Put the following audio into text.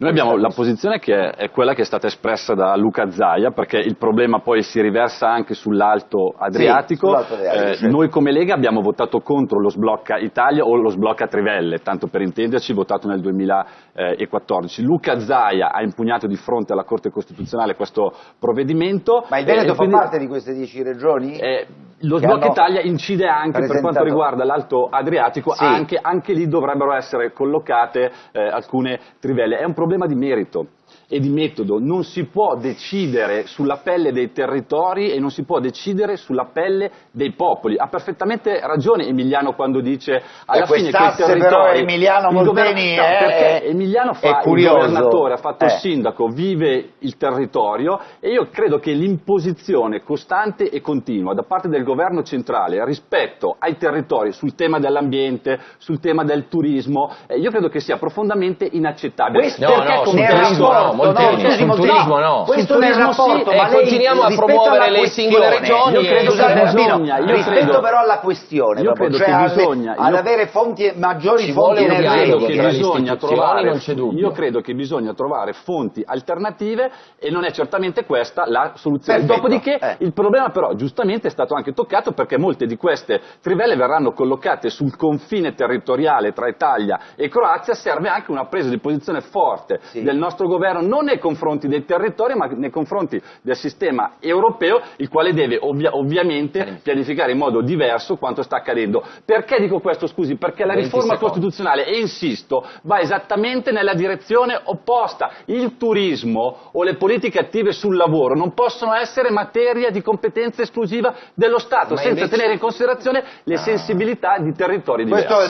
Noi abbiamo la posizione che è quella che è stata espressa da Luca Zaia, perché il problema poi si riversa anche sull'Alto Adriatico. Sì, Adriatico eh, certo. Noi come Lega abbiamo votato contro lo sblocca Italia o lo sblocca Trivelle, tanto per intenderci, votato nel 2014. Luca Zaia ha impugnato di fronte alla Corte Costituzionale questo provvedimento. Ma il Veneto eh, quindi, fa parte di queste dieci regioni? Eh, lo sblocca Italia incide anche presentato... per quanto riguarda l'Alto Adriatico, sì. anche, anche, lì dovrebbero essere collocate eh, alcune trivelle. È un problema di merito e di metodo, non si può decidere sulla pelle dei territori e non si può decidere sulla pelle dei popoli. Ha perfettamente ragione Emiliano quando dice alla eh, fine quei territori... Però Emiliano Molteni no, è, Emiliano fa il governatore, ha fatto il eh. sindaco, vive il territorio e io credo che l'imposizione costante e continua da parte del governo centrale rispetto ai territori sul tema dell'ambiente, sul tema del turismo, eh, io credo che sia profondamente inaccettabile. Questo no, no, no, Molteni, no, sul turismo no. Questo nel rapporto, sì, ma eh, continuiamo a promuovere le singole regioni. Io credo che bisogna, io rispetto credo, però alla questione, io credo cioè che bisogna, ad avere fonti, maggiori fonti energetiche. Bisogna trovare, io credo che bisogna trovare fonti alternative e non è certamente questa la soluzione. Perfetto. Dopodiché eh. il problema però giustamente è stato anche toccato perché molte di queste trivelle verranno collocate sul confine territoriale tra Italia e Croazia, serve anche una presa di posizione forte sì. del nostro governo non nei confronti dei territori ma nei confronti del sistema europeo il quale deve ovvia ovviamente pianificare in modo diverso quanto sta accadendo. Perché dico questo scusi? Perché la riforma costituzionale, e insisto, va esattamente nella direzione opposta. Il turismo o le politiche attive sul lavoro non possono essere materia di competenza esclusiva dello Stato, ma senza invece... tenere in considerazione le sensibilità di territori diversi.